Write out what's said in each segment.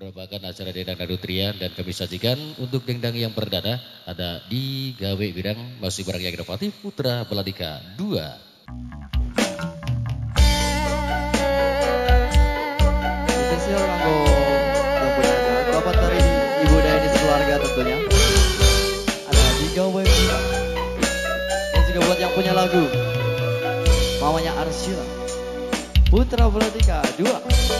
merupakan acara dendang dadutrian dan kami sajikan untuk dendang yang perdana ada di Gawe Bidang masih barang yang inovatif Putra Beladika 2. yang punya lagu. Mamanya Arsyla Putra Beladika 2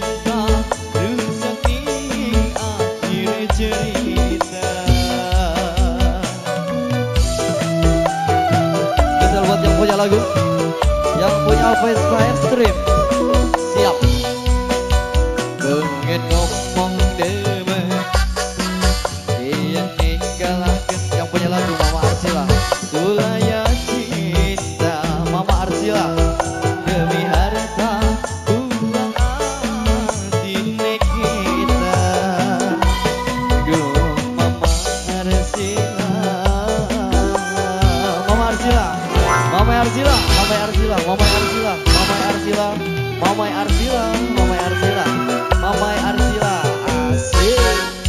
sampai saya ekstrim siap Arsila, Mamai Arsila, Mamai Arsila, Mamai Arsila, Mamai Arsila, Mamai Arsila, Mamai Arsila, asik.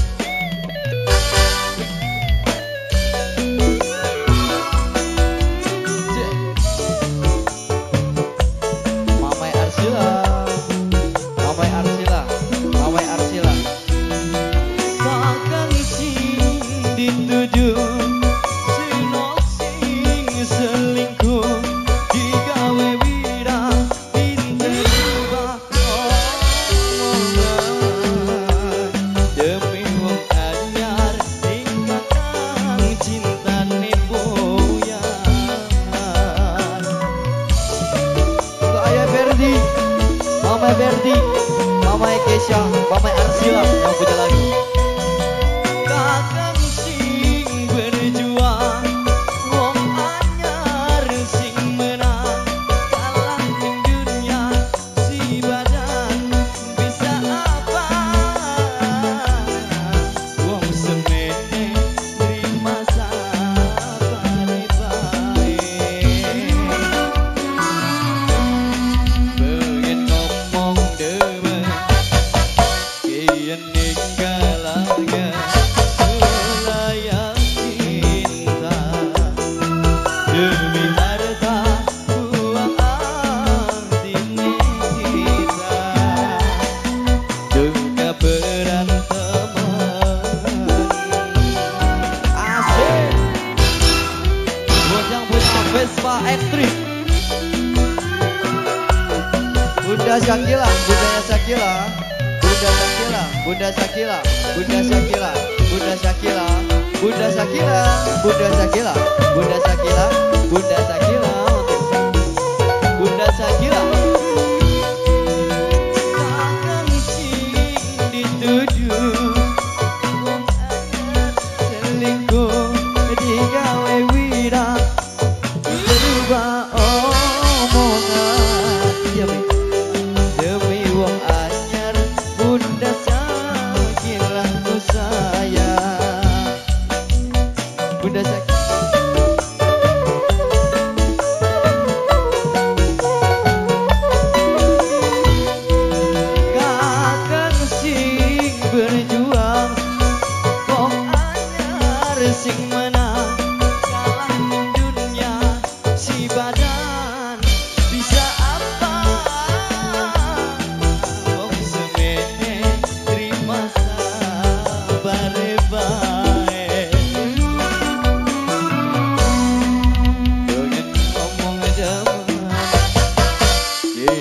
Bye bye. Extreme Bunda Syakila, Bunda Syakila, Bunda Syakila, Bunda Syakila, Bunda Syakila, Bunda Syakila, Bunda Syakila, Bunda Syakila, Bunda Syakila, Bunda Syakila, Bunda Syakila. Takkan dituduh